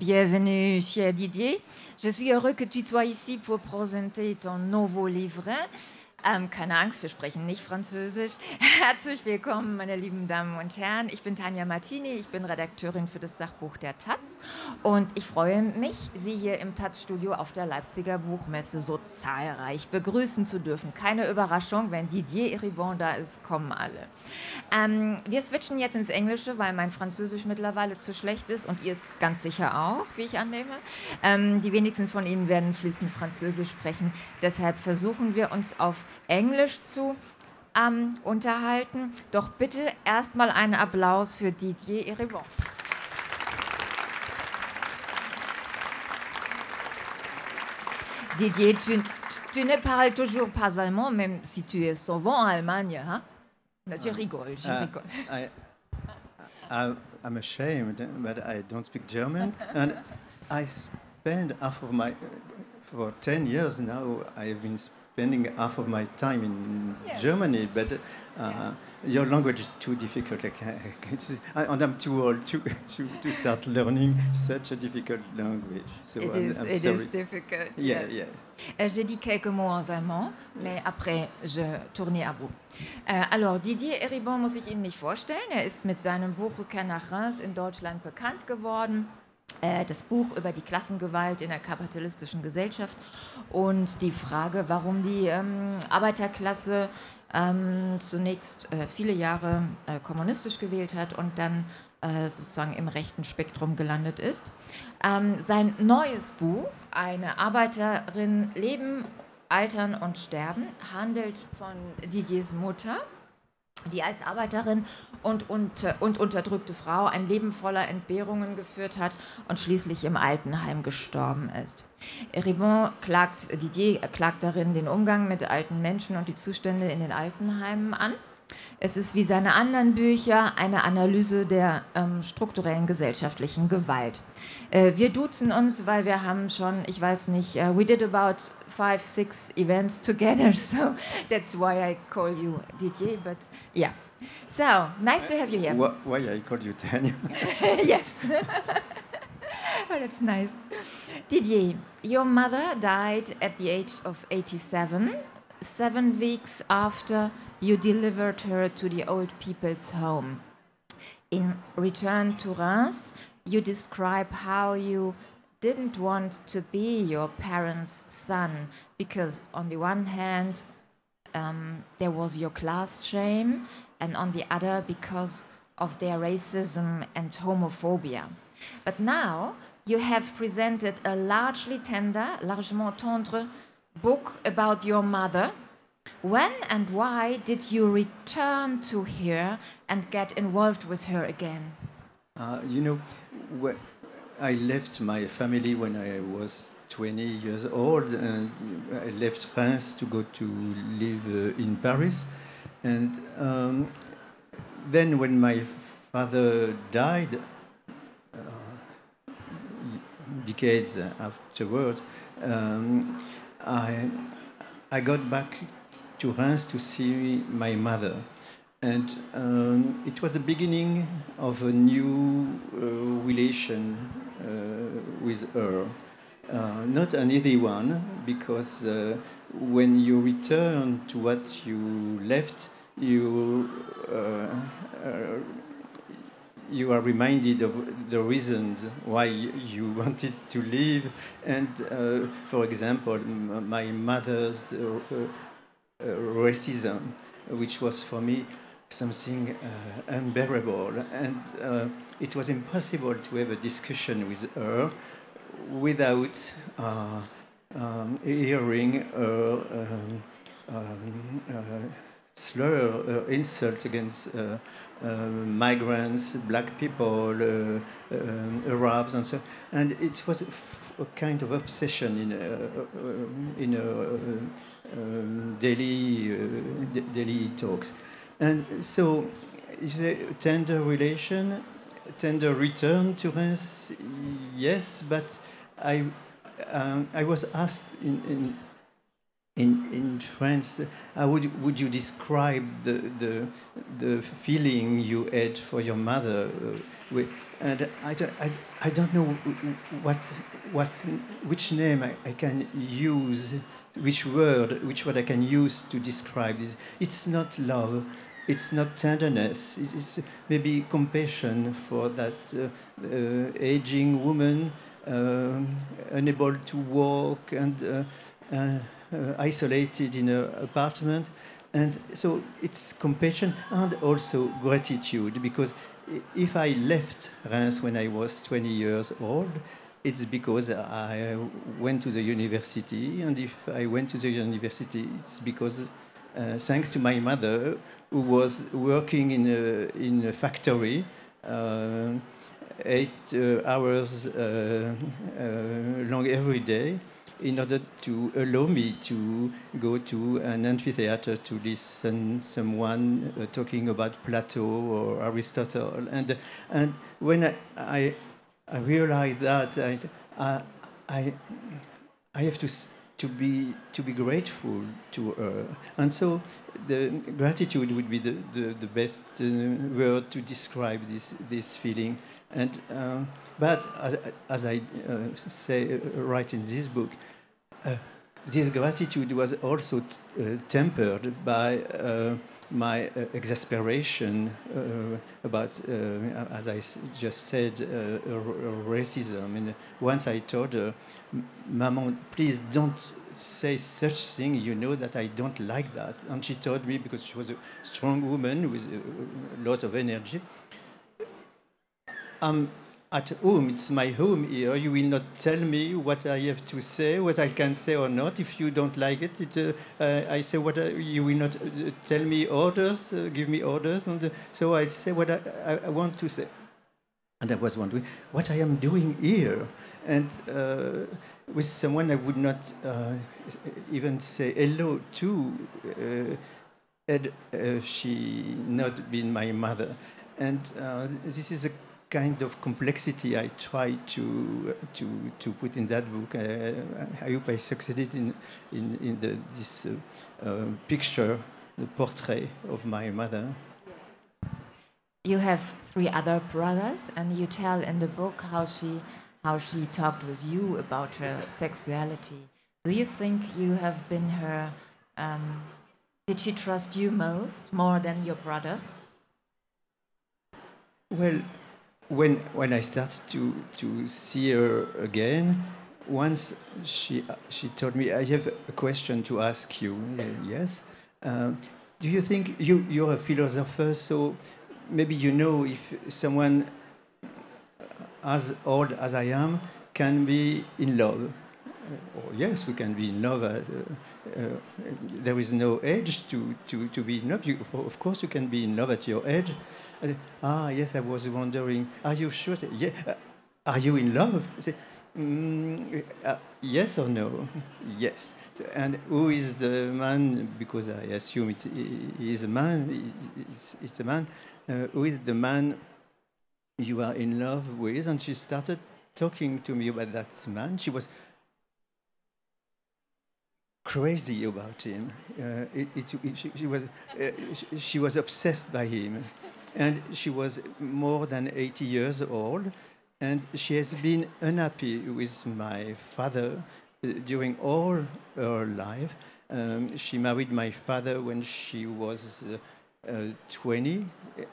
Bienvenue, cher Didier. Je suis heureux que tu sois ici pour présenter ton nouveau livre. Ähm, keine Angst, wir sprechen nicht Französisch. Herzlich willkommen, meine lieben Damen und Herren. Ich bin Tanja Martini, ich bin Redakteurin für das Sachbuch der Taz und ich freue mich, Sie hier im Taz-Studio auf der Leipziger Buchmesse so zahlreich begrüßen zu dürfen. Keine Überraschung, wenn Didier Eribon da ist, kommen alle. Ähm, wir switchen jetzt ins Englische, weil mein Französisch mittlerweile zu schlecht ist und ihr es ganz sicher auch, wie ich annehme. Ähm, die wenigsten von Ihnen werden fließend Französisch sprechen. Deshalb versuchen wir uns auf Englisch zu ähm, unterhalten. Doch bitte erstmal einen Applaus für Didier Eribon. Didier, tu, tu, ne parles toujours pas allemand, même si tu es souvent en Allemagne. Hein? Je rigole, je uh, rigole. I, I, I'm ashamed, but I don't speak German. and I spend half of my, for 10 years now, I have been spending half of my time in yes. Germany, but uh, your language is too difficult. I and I'm too old to, to, to start learning such a difficult language. So it I'm, is, I'm it is difficult. Yeah, yes. yeah. J'ai dit quelques mots en allemand, mais après, je tourne à vous. Äh, alors, Didier Eribon muss ich Ihnen nicht vorstellen. Er ist mit seinem Buch Rückkehr nach Reims in Deutschland bekannt geworden. Äh, das Buch über die Klassengewalt in der kapitalistischen Gesellschaft und die Frage, warum die ähm, Arbeiterklasse ähm, zunächst äh, viele Jahre äh, kommunistisch gewählt hat und dann äh, sozusagen im rechten Spektrum gelandet ist. Ähm, sein neues Buch, Eine Arbeiterin Leben, Altern und Sterben, handelt von Didiers Mutter die als Arbeiterin und, und, und unterdrückte Frau ein Leben voller Entbehrungen geführt hat und schließlich im Altenheim gestorben ist. Ribon klagt, Didier klagt darin den Umgang mit alten Menschen und die Zustände in den Altenheimen an. Es ist wie seine anderen Bücher eine Analyse der ähm, strukturellen gesellschaftlichen Gewalt. Äh, wir duzen uns, weil wir haben schon, ich weiß nicht, uh, we did about five, six events together, so that's why I call you Didier, but yeah. So, nice to have you here. Why I called you Tanya? yes. oh, that's nice. Didier, your mother died at the age of 87, seven weeks after you delivered her to the old people's home. In Return to Reims, you describe how you didn't want to be your parents' son because, on the one hand, um, there was your class shame, and on the other, because of their racism and homophobia. But now you have presented a largely tender, largement tendre book about your mother. When and why did you return to her and get involved with her again? Uh, you know, I left my family when I was 20 years old, and I left France to go to live uh, in Paris. And um, then, when my father died, uh, decades afterwards, um, I, I got back to Reims to see my mother. And um, it was the beginning of a new uh, relation uh, with her. Uh, not an easy one, because uh, when you return to what you left, you you are reminded of the reasons why you wanted to leave. And uh, for example, my mother's uh, uh, racism, which was for me something uh, unbearable. And uh, it was impossible to have a discussion with her without uh, um, hearing her um, um, slur, uh, insults against uh, migrants, black people, um, Arabs, and so. And it was a, kind of obsession in in um, daily daily talks. And so a tender relation, tender return to Reims? Yes, but I, um, I was asked in, in in, in France, how would, would you describe the, the, the feeling you had for your mother? Uh, and I don't, I, I don't know what, what, which name I, I can use, which word, which word I can use to describe this. It's not love, it's not tenderness, it's maybe compassion for that uh, uh, aging woman, um, unable to walk and uh, isolated in an apartment. And so it's compassion and also gratitude because if I left Reims when I was 20 years old, it's because I went to the university, and if I went to the university, it's because uh, thanks to my mother, who was working in a, in a factory, uh, eight uh, hours uh, uh, long every day, in order to allow me to go to an amphitheater to listen someone uh, talking about Plato or Aristotle. And, and when I, I, I realized that, I, I, I, I have to, to, be, to be grateful to her. And so the gratitude would be the, the, the best uh, word to describe this, this feeling. And, uh, but as, as I uh, say uh, right in this book, uh, this gratitude was also uh, tempered by uh, my uh, exasperation uh, about, uh, as I just said, racism. And once I told her, Maman, please don't say such thing, you know that I don't like that. And she told me, because she was a strong woman with a lot of energy, I'm at home, it's my home here. You will not tell me what I have to say, what I can say or not. If you don't like it, it uh, uh, I say what I, you will not uh, tell me orders, uh, give me orders. And uh, so I say what I, I, want to say. And I was wondering what I am doing here. And uh, with someone I would not even say hello to, had she not been my mother. And this is a kind of complexity I try to to to put in that book. Uh, I hope I succeeded in in, in the, this uh, uh, picture, the portrait of my mother. You have three other brothers, and you tell in the book how she how she talked with you about her sexuality. Do you think you have been her? Um, did she trust you most, more than your brothers? Well, when when I started to to see her again, once she she told me, "I have a question to ask you." Uh, yes. Uh, do you think you you're a philosopher, so maybe you know if someone as old as I am can be in love? Uh, yes, we can be in love. Uh, uh, there is no age to, to, to be in love. You, of course, you can be in love at your age. I ah, yes, I was wondering, are you sure? Yeah. Uh, are you in love? I mm, uh, yes or no? yes. So, and who is the man? Because I assume it is a man. It's, it's a man. Uh, who is the man you are in love with? And she started talking to me about that man. She was crazy about him. Uh, it, it, she, she, was, uh, she, she was obsessed by him. And she was more than 80 years old, and she has been unhappy with my father uh, during all her life. Um, she married my father when she was uh, uh, 20,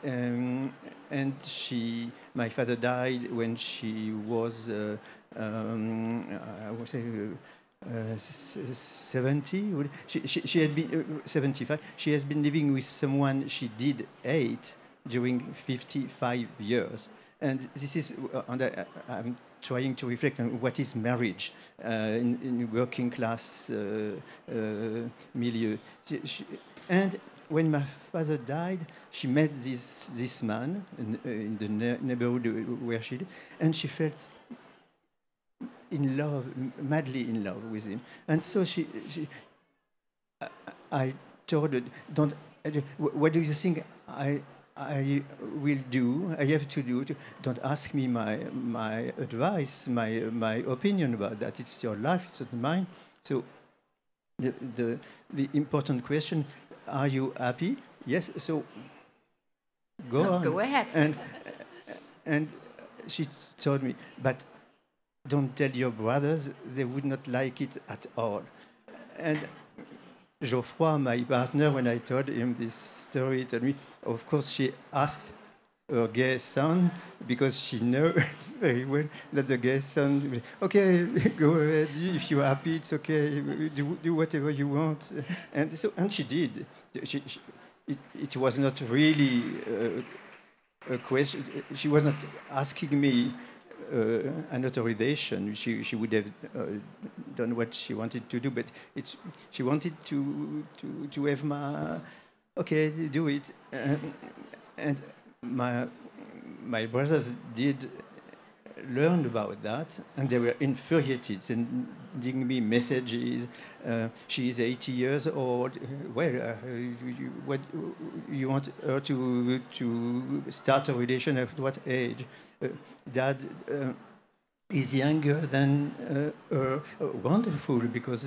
um, and she, my father died when she was, uh, um, I would say, uh, 70. She, she, she, had been uh, 75. She has been living with someone she did hate during 55 years. And this is, uh, and I, am trying to reflect on what is marriage uh, in, in, working class uh, uh milieu. She, she, and when my father died, she met this, this man in, uh, in the neighborhood where she lived, and she felt in love, madly in love with him. And so she, she I, I told her, don't, what do you think I, I will do, I have to do, to, don't ask me my, my advice, my, my opinion about that. It's your life, it's not mine. So the, the, the important question, are you happy? Yes, so go Oh, on. go ahead. And, and she told me, but don't tell your brothers, they would not like it at all. And Geoffroy, my partner, when I told him this story, told me, of course, she asked her gay son because she knows very well that the gay son, okay, go ahead, if you're happy, it's okay, do, do whatever you want. And, so, and she did. She, she, it, it was not really a question. She was not asking me an authorization. She, she would have uh, done what she wanted to do, but it's, she wanted to, to, to have my, okay, do it. And, and my, my brothers did learn about that, and they were infuriated, sending me messages. Uh, she is 80 years old. Well, uh, you, what, you want her to, to start a relation at what age? Uh, Dad uh, is younger than uh, her. Uh, wonderful, because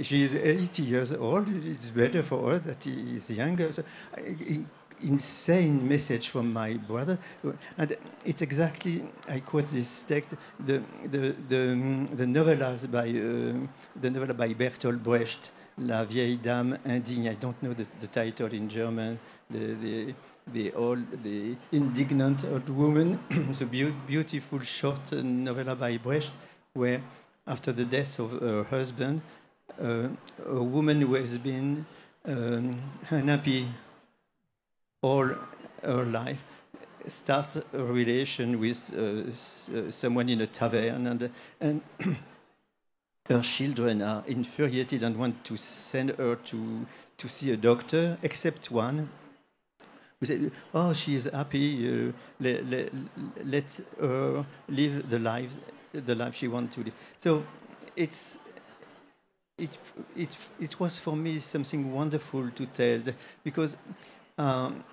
she is 80 years old. It's better for her that he is younger. So, insane message from my brother. And it's exactly, I quote this text, the, the, the, the novellas by, uh, the novella by Bertolt Brecht, La vieille dame indigne. I don't know the, the title in German. The, the, the old, the indignant old woman, the beau- beautiful short novella by Brecht, where after the death of her husband, uh, a woman who has been um, unhappy all her life. Start a relation with uh, uh, someone in a tavern and, and her children are infuriated and want to send her to, to see a doctor except one. Who said oh she is happy uh, let, let, let her live the life the life she wants to live. So it's it, it, it was for me something wonderful to tell because um,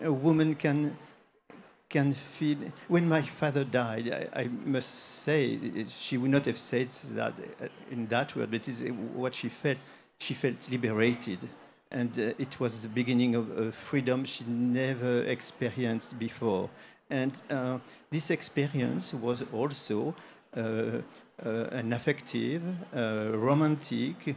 a woman can can feel when my father died I, I must say she would not have said that uh, in that word but it's uh, what she felt she felt liberated. And uh, it was the beginning of a freedom she never experienced before. And uh, this experience was also uh, uh, an affective romantic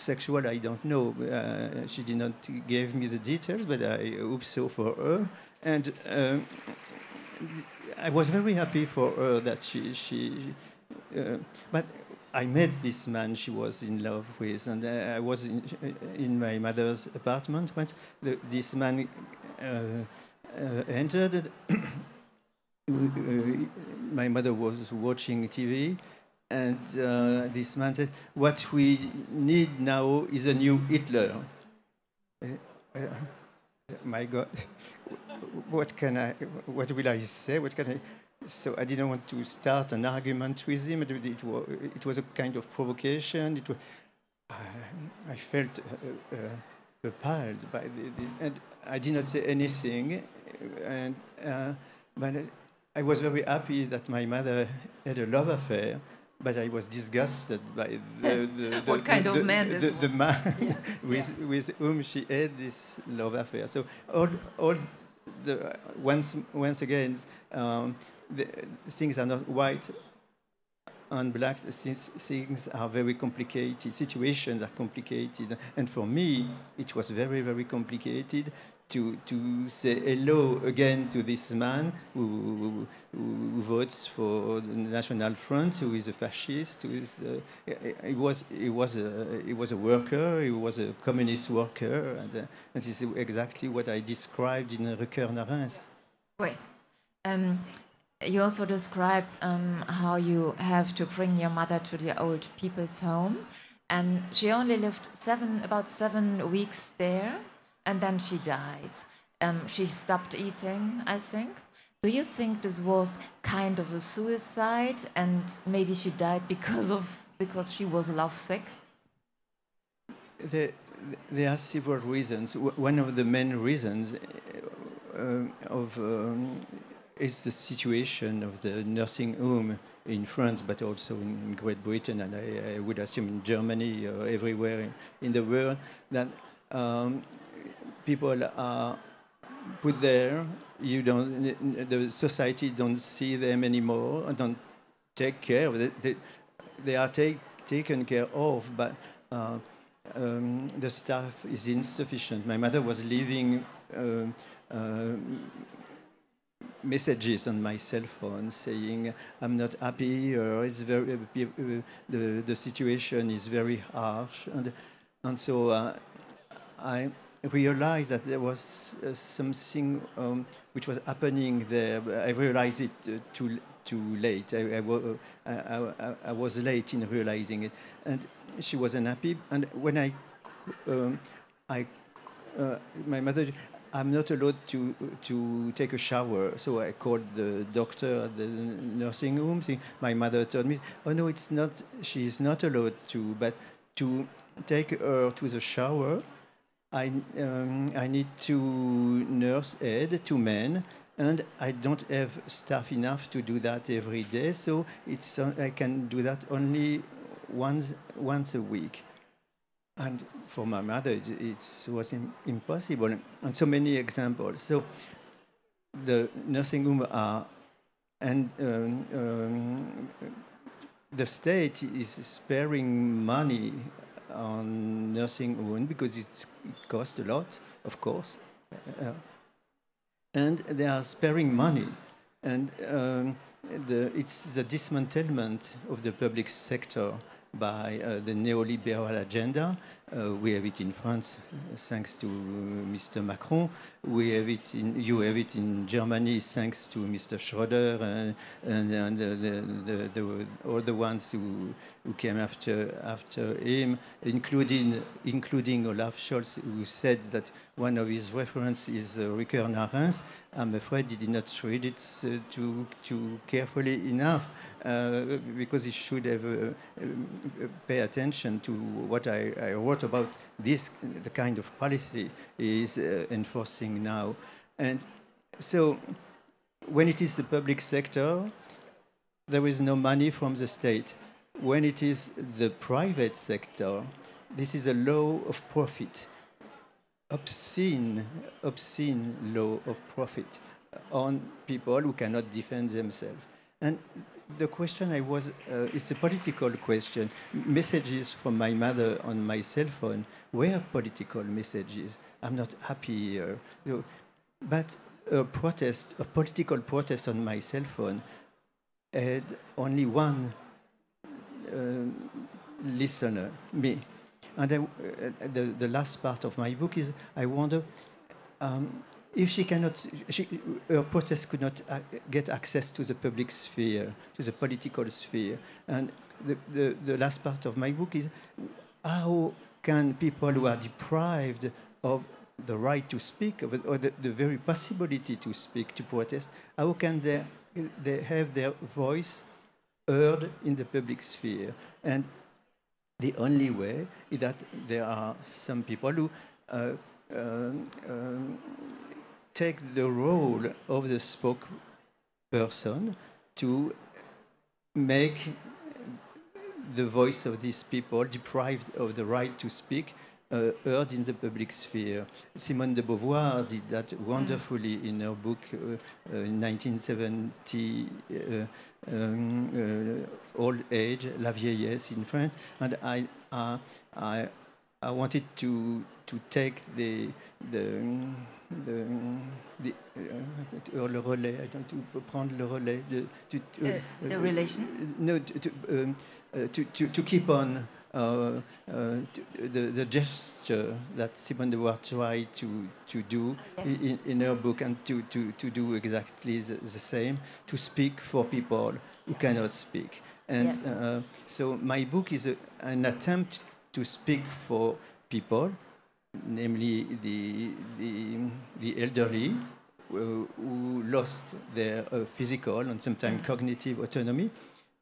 sexual i don't know uh, she did not give me the details but i hope so for her and um, I was very happy for her that she, she uh, but I met this man she was in love with, and uh, I was in, in my mother's apartment when The, this man uh, uh, entered. Uh, my mother was watching TV, and uh, this man said, "What we need now is a new Hitler." Uh, uh, my God, what can I, what will I say? What can I? So I didn't want to start an argument with him. It, it, was, it was a kind of provocation. It I felt uh, uh, appalled by this, and I did not say anything. And uh, but I was very happy that my mother had a love affair. But I was disgusted by the, the, the What kind the, of the- man the, the man with, with whom she had this love affair. So all, all the, once, once again, um, the, things are not white and black. Things, things are very complicated. Situations are complicated. And for me, it was very, very complicated to, to say hello again to this man who, who, who votes for the National Front, who is a fascist, who is, uh, he, was, he, was a, he was a worker, he was a communist worker, and, uh, and this is exactly what I described in Retour à Reims. Wait. Um, you also describe um, how you have to bring your mother to the old people's home, and she only lived seven, about seven weeks there, and then she died. Um, she stopped eating, I think. Do you think this was kind of a suicide, and maybe she died because of because she was lovesick? There, there are several reasons. One of the main reasons uh, um, of um, is the situation of the nursing home in France, but also in Great Britain, and I, I would assume in Germany, uh, everywhere in, in, the world, that um, people are put there. You don't, the society don't see them anymore, don't take care of it. They, they are take, taken care of, but uh, um, the staff is insufficient. My mother was leaving uh, uh, messages on my cell phone saying I'm not happy or it's very uh, the the situation is very harsh and and so uh, I realized that there was uh, something um, which was happening there. I realized it uh, too too late. I, I, I, I, was late in realizing it, and she was unhappy. And when I um, I uh, my mother I'm not allowed to to take a shower. So I called the doctor at the nursing home. My mother told me, "Oh no, it's not. She is not allowed to. But to take her to the shower, I um, I need to nurse aid, to men, and I don't have staff enough to do that every day. So it's uh, I can do that only once once a week." And for my mother, it, it was impossible. And so many examples. So the nursing home are, and um, um, the state is sparing money on nursing home because it costs a lot, of course. Uh, and they are sparing money. And um, the, it's the dismantlement of the public sector by uh, the neoliberal agenda. Uh, we have it in France, thanks to Mr. Macron. We have it in, you have it in Germany, thanks to Mr. Schröder and, and, and the, the, the, all the ones who, who came after, after him, including, including Olaf Scholz, who said that one of his references is uh, Retour à Reims. I'm afraid he did not read it uh, too, too carefully enough uh, because he should have uh, uh, pay attention to what I, I, wrote about this, the kind of policy is uh, enforcing now. And so when it is the public sector, there is no money from the state when it is the private sector, this is a law of profit, obscene, obscene law of profit on people who cannot defend themselves. And the question I was, uh, it's a political question. Messages from my mother on my cell phone were political messages. I'm not happy here. But a protest, a political protest on my cell phone had only one uh, listener, me. And I, uh, the, the last part of my book is I wonder um, if she cannot, she, her protest could not uh, get access to the public sphere, to the political sphere. And the, the, the last part of my book is how can people who are deprived of the right to speak, or the, the very possibility to speak, to protest, how can they, they have their voice heard in the public sphere. And the only way is that there are some people who uh, uh, take the role of the spokesperson to make the voice of these people deprived of the right to speak uh, heard in the public sphere. Simone de Beauvoir did that wonderfully in her book uh, uh, in 1970, uh, um, uh, Old Age, La Vieillesse in France. And I, I, I wanted to, to take the, the, the, the uh, le relais, I don't to prendre le relais. De, to, the relation? No, to, um, to, to, to keep on uh, uh, the, the gesture that Simone de Beauvoir tried to, to do yes. in, in, her book and to, to, to do exactly the, the, same, to speak for people who cannot speak. And yeah. uh, so my book is a, an attempt to speak for people, namely the, the, the elderly, uh, who lost their uh, physical and sometimes cognitive autonomy,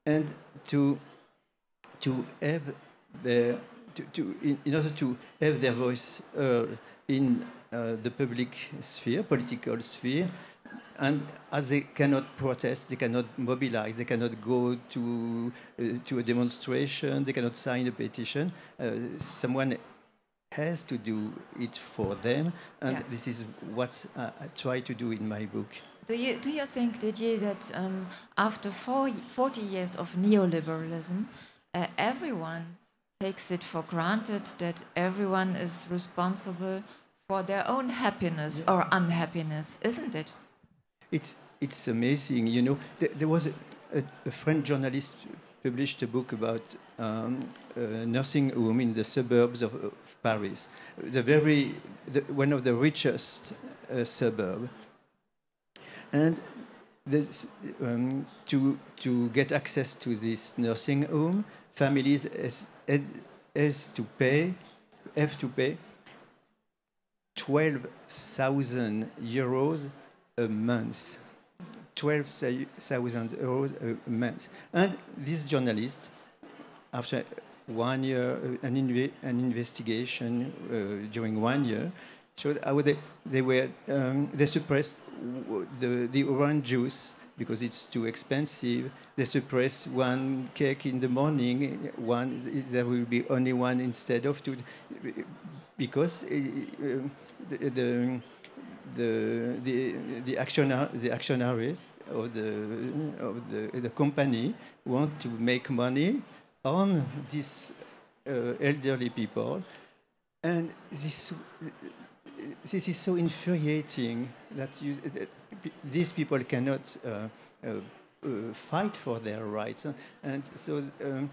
and to, to have their, to, to in, in order to have their voice heard in uh, the public sphere, political sphere, and as they cannot protest, they cannot mobilize, they cannot go to uh, to a demonstration, they cannot sign a petition. Uh, someone has to do it for them, and Yeah. this is what I, I try to do in my book. Do you, do you think, Didier, that um, after four, 40 years of neoliberalism, uh, everyone takes it for granted that everyone is responsible for their own happiness or unhappiness, isn't it? It's it's amazing, you know. There, there was a, a, a French journalist published a book about um, a nursing home in the suburbs of, of Paris, the very the, one of the richest uh, suburb. And this, um, to to get access to this nursing home, families has, to pay have to pay twelve thousand euros a month. 12,000 euros a month. And this journalist, after one year, uh, an, an investigation uh, during one year, showed how they, they were, um, they suppressed the, the orange juice because it's too expensive. They suppress one cake in the morning, one, there will be only one instead of two, because uh, um, the, the the the the actionar the actionaries of the of the the company want to make money on these uh, elderly people, and this this is so infuriating that, you, that these people cannot uh, uh, uh, fight for their rights, and so um,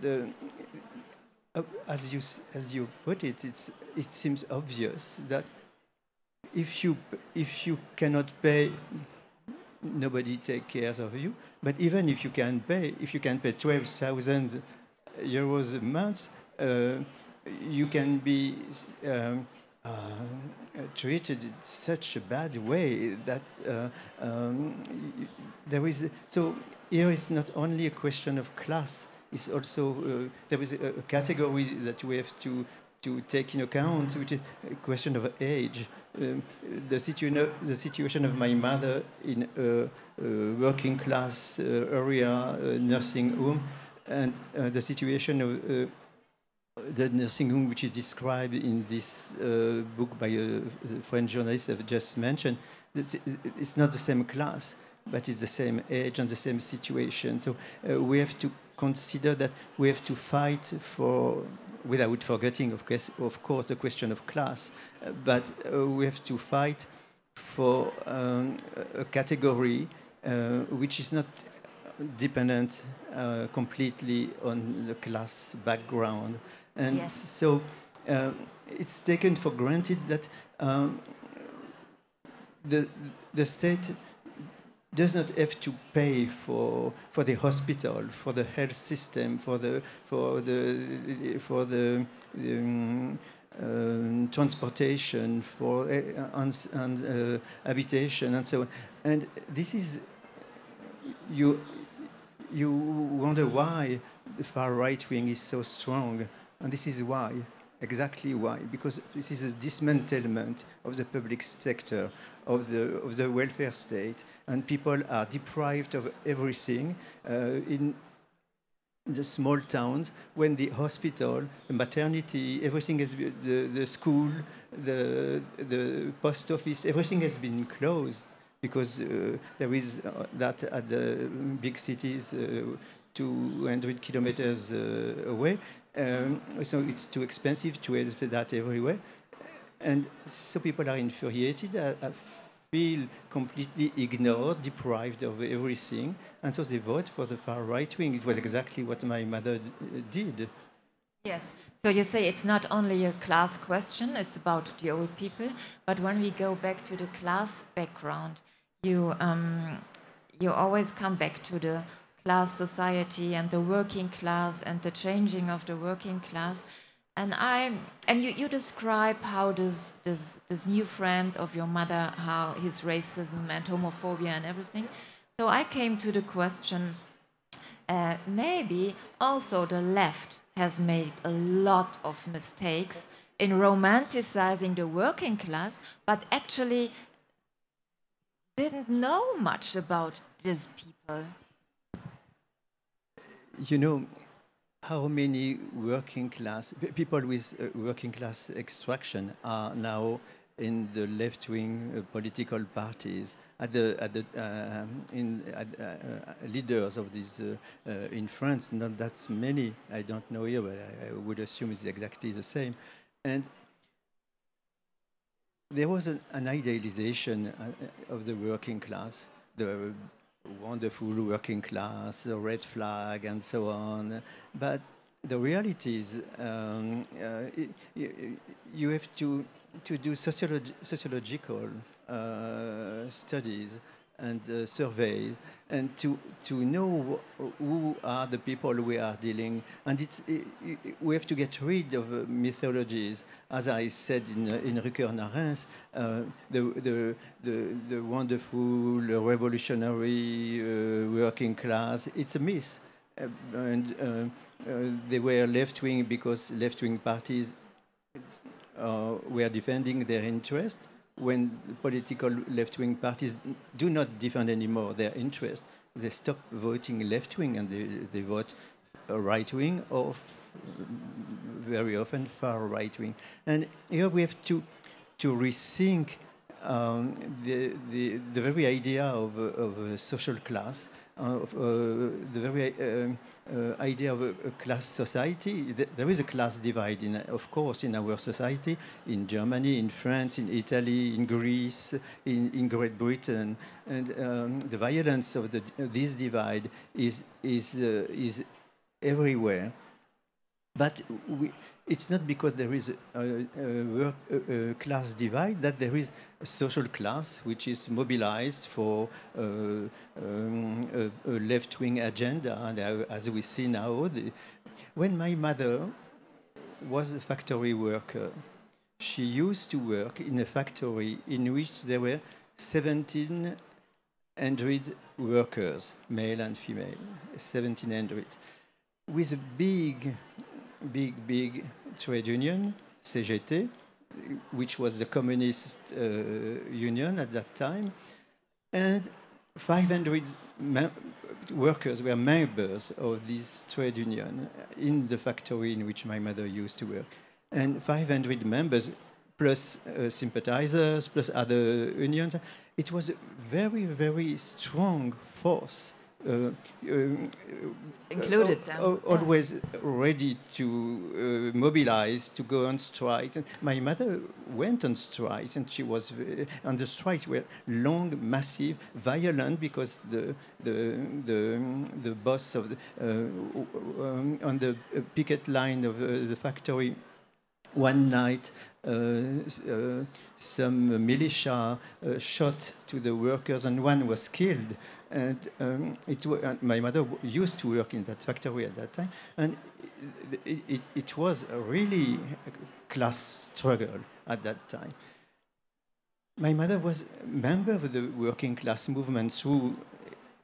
the. Uh, as you as you put it, it's, it seems obvious that if you if you cannot pay nobody take care of you but even if you can pay if you can pay 12,000 euros a month uh, you can be um, uh, treated in such a bad way that uh, um, there is so here is not only a question of class it's also uh, there is a, a category that we have to to take in account, which is a question of age. Um, the, situ- the situation of my mother in a, a working class uh, area nursing home, and uh, the situation of uh, the nursing home, which is described in this uh, book by a, French journalist I've just mentioned, it's, not the same class, but it's the same age and the same situation. So uh, we have to consider that we have to fight for, without forgetting, of course, of course the question of class, uh, but uh, we have to fight for um, a a category uh, which is not dependent uh, completely on the class background. And Yes. so uh, it's taken for granted that um, the, the state does not have to pay for, for the hospital, for the health system, for the, for the, for the um, um, transportation, for uh, and, and uh, habitation, and so on. And this is you you wonder why the far right wing is so strong, and this is why, exactly why, because this is a dismantlement of the public sector, of the of the welfare state, and people are deprived of everything. Uh, in the small towns, when the hospital, the maternity, everything has been, the, the school, the, the post office, everything has been closed because uh, there is uh, that at the big cities uh, 200 kilometers uh, away. Um, so it's too expensive to have that everywhere. And so people are infuriated, uh, uh, feel completely ignored, deprived of everything, and so they vote for the far right wing. It was exactly what my mother did. Yes. So you say it's not only a class question, it's about the old people, but when we go back to the class background, you, um, you always come back to the class society and the working class and the changing of the working class. And I and you, you describe how this, this this new friend of your mother, how his racism and homophobia and everything. So I came to the question, uh, maybe also the left has made a lot of mistakes in romanticizing the working class, but actually didn't know much about these people. You know, how many working class people with uh, working class extraction are now in the left wing uh, political parties at the at the uh, in at, uh, uh, leaders of these uh, in France? Not that many I don't know here but I, I would assume it's exactly the same. And there was an, an idealization of the working class the wonderful working class, the red flag, and so on. But the reality is, um, uh, you, you have to, to do sociolog- sociological uh, studies and uh, surveys and to, to know who are the people we are dealing. And it's, i i we have to get rid of uh, mythologies. As I said in, uh, in Retour à Reims uh, the, the, the, the wonderful revolutionary uh, working class it's a myth. Uh, and uh, uh, they were left-wing because left-wing parties uh, were defending their interest when political left-wing parties do not defend anymore their interest, they stop voting left-wing and they, they vote right-wing or very often far right-wing. And here we have to, to rethink um, the, the, the very idea of, of a social class, of uh, the very um, uh, idea of a, class society. There is a class divide, in, of course, in our society, in Germany, in France, in Italy, in Greece, in, in Great Britain. And um, the violence of the, this divide is, is, uh, is everywhere. But we, it's not because there is a, a, work, a, a class divide that there is a social class which is mobilized for uh, um, a, left-wing agenda. And as we see now, the, when my mother was a factory worker, she used to work in a factory in which there were 1,700 workers, male and female, 1,700 with a big, big, big trade union, CGT, which was the communist uh, union at that time, and 500 workers were members of this trade union in the factory in which my mother used to work. And 500 members, plus uh, sympathizers, plus other unions, it was a very, very strong force. Uh, um, Included uh, them, al- yeah. always ready to uh, mobilize, to go on strike. And my mother went on strike, and she was uh, on the strikes were long, massive, violent, because the the the, the boss of the, uh, um, on the uh, picket line of uh, the factory one night, uh, uh, some militia uh, shot to the workers, and one was killed. And um, it my mother used to work in that factory at that time, and it, it, it was a really a class struggle at that time. My mother was a member of the working class movement through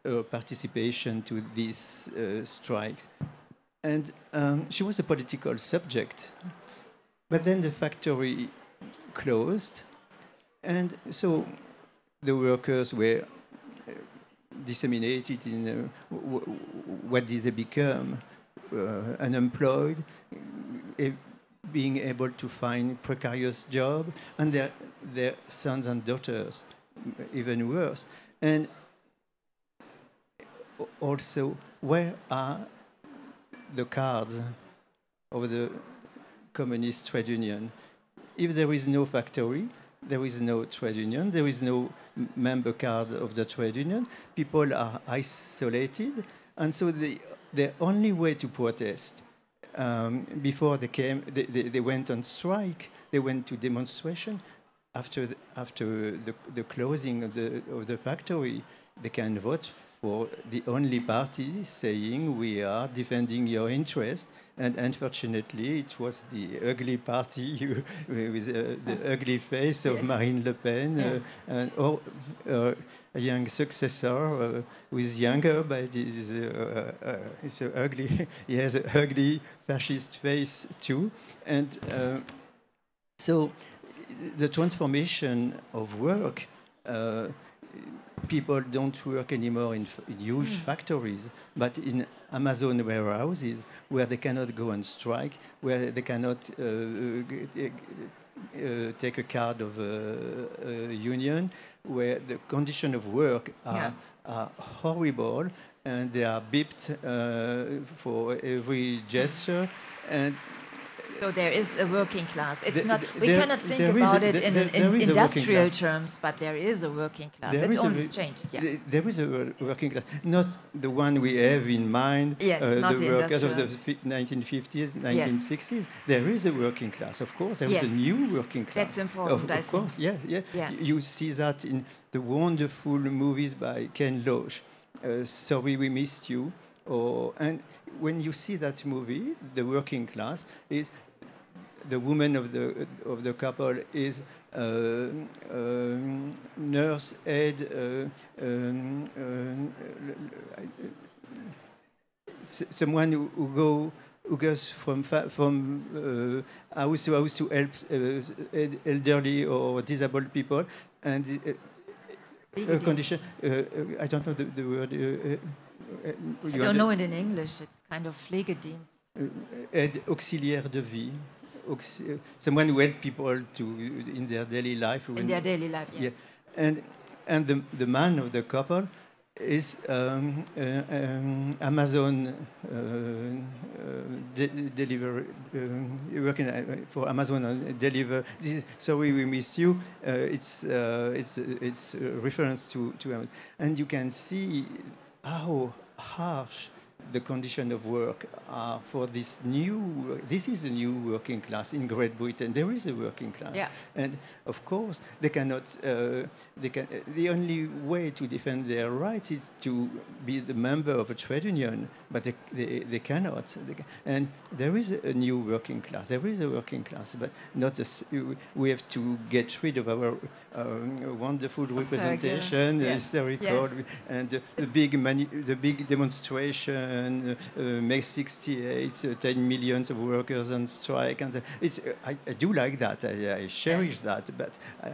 her participation to these uh, strikes. And um, she was a political subject. But then the factory closed, and so the workers were uh, disseminated in uh, what did they become? Uh, unemployed, being able to find precarious job, and their, their sons and daughters, even worse. And also, where are the cards of the communist trade union. If there is no factory, there is no trade union, there is no member card of the trade union, people are isolated, and so the, the only way to protest um, before they came, they, they, they went on strike, they went to demonstration. After the, after the, the closing of the, of the factory, they can vote for the only party saying we are defending your interest. And unfortunately, it was the ugly party with uh, the ugly face of Yes. Marine Le Pen, Yeah. uh, and or, uh, a young successor uh, who is younger, but is uh, uh, is uh, ugly. he has an ugly fascist face too, and uh, so the transformation of work. Uh, people don't work anymore in, in huge factories, but in Amazon warehouses where they cannot go on strike, where they cannot uh, g- uh, take a card of a, a union, where the condition of work are, Yeah. are horrible and they are beeped uh, for every gesture. And So there is a working class. It's The- not. We there- cannot think is a- about it in, there- in there is a working industrial terms, but there is a working class. It's only changed. Yeah. There is a working class, not the one we have in mind, Yes, uh, not the the workers of the 1950s, 1960s. Yes. There is a working class, of course. Yes, There is a new working class. That's important, Of, I of course, yeah, yeah, Yeah. You see that in the wonderful movies by Ken Loach, uh, Sorry We Missed You. Or, and when you see that movie, the working class is the woman of the of the couple is uh, um, nurse aide. Uh, um, um, someone who, who go who goes from fa- from uh, house to house to help uh, elderly or disabled people, and uh, a condition. Uh, uh, I don't know the, the word. Uh, uh, uh, I don't know it in English. It's kind of Pflegedienst. uh, aide auxiliaire de vie. Uh, someone who help people to in their daily life. in their daily life. Yeah. yeah. And and the, the man of the couple is um, uh, um, Amazon uh, uh, de- deliver um, working uh, for Amazon and deliver. This is sorry we missed you. Uh, it's uh, it's it's a reference to to Amazon. and you can see how harsh the condition of work are for this new. This is a new working class in Great Britain. There is a working class. Yeah. And of course, they cannot. Uh, they can. uh, the only way to defend their rights is to be the member of a trade union, but they, they, they cannot. And there is a, new working class. There is a working class, but not. A, we have to get rid of our um, wonderful representation, yes. historical, Yes. and uh, the big mani- the big demonstration. Uh, uh, May 68, uh, 10 millions of workers on strike, and uh, it's. Uh, I, I do like that. I, I cherish that, but I,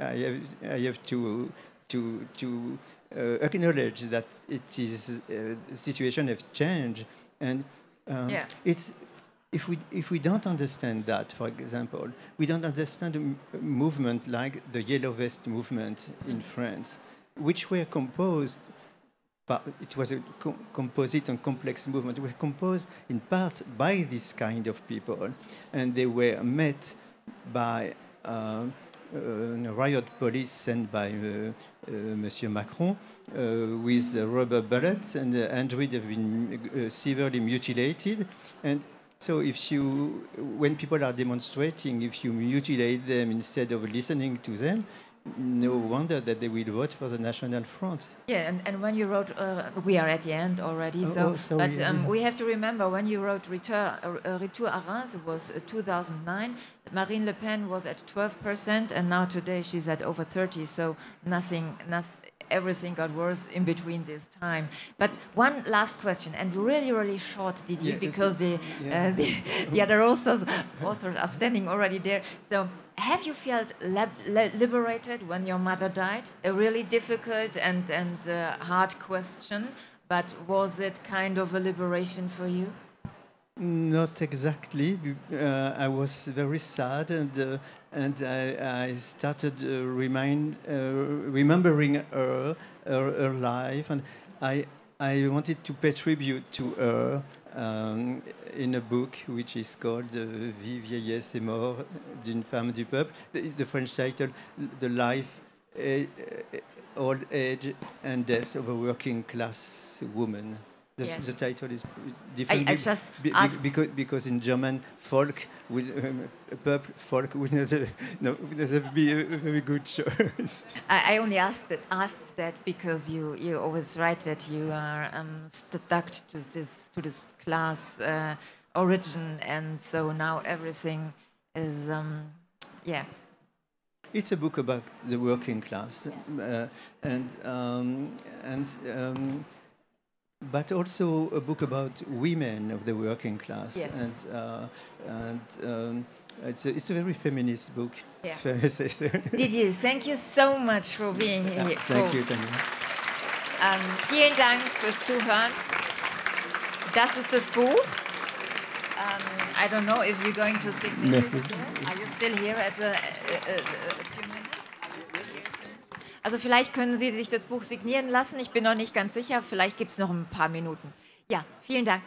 I, have, I have to to to uh, acknowledge that it is uh, the situation has changed, and um, Yeah. it's if we if we don't understand that, for example, we don't understand a m- a movement like the Yellow Vest movement in France, which were composed. It was a co- composite and complex movement. It was composed in part by this kind of people, and they were met by uh, uh, riot police sent by uh, uh, Monsieur Macron uh, with rubber bullets, and uh, Android have been uh, severely mutilated. And so, if you, when people are demonstrating, if you mutilate them instead of listening to them, no wonder that they will vote for the National Front. Yeah, and, and when you wrote, uh, we are at the end already, Oh, so, oh, sorry, but um, yeah. we have to remember when you wrote Retour, uh, Retour à Reims, was uh, 2009, Marine Le Pen was at 12%, and now today she's at over 30, so nothing, nothing, everything got worse in between this time. But one last question, and really, really short, Didier, Yeah, because the, yeah. uh, the, the other authors, authors are standing already there. So, have you felt liberated when your mother died? A really difficult and, and uh, hard question, but was it kind of a liberation for you? Not exactly. Uh, I was very sad, and uh, and I, I started uh, remind, uh, remembering her, her, her life, and I I wanted to pay tribute to her um, in a book which is called uh, Vie, vieillesse et mort d'une femme du peuple. The, the French title, The Life, Old Age, and Death of a Working Class Woman. The, Yes. the title is different. I be- just be- be- asked. because, because in German, folk would um, purple folk would not, uh, no, would not be a, very good choice. I, I only asked that, asked that because you, you always write that you are um, stuck to this to this class uh, origin, and so now everything is um, yeah it's a book about the working class, uh, and um, and um, but also a book about women of the working class, Yes. and uh, and um, it's a, it's a very feminist book. Yeah. so. Didier, thank you so much for being here. Thank for- you, Tania. Ähm, vielen Dank fürs Zuhören. Das ist das Buch. Um, I don't know if you're going to sign it. Are you still here at a, a, a, a few minutes? Also vielleicht können Sie sich das Buch signieren lassen. Ich bin noch nicht ganz sicher. Vielleicht gibt es noch ein paar Minuten. Ja, vielen Dank.